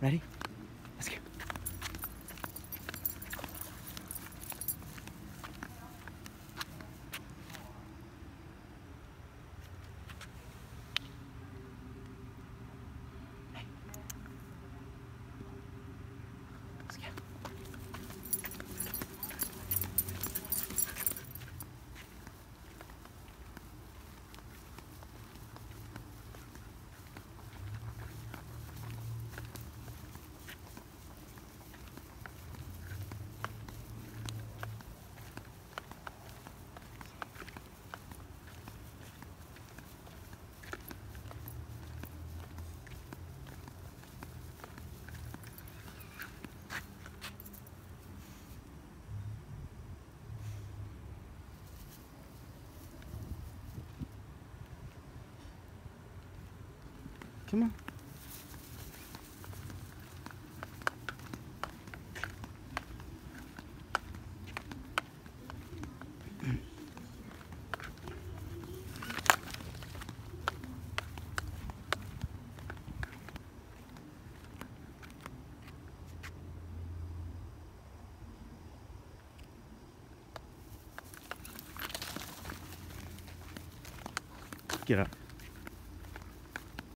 Ready? Let's go. Hey. Let's go. Come on. Get up.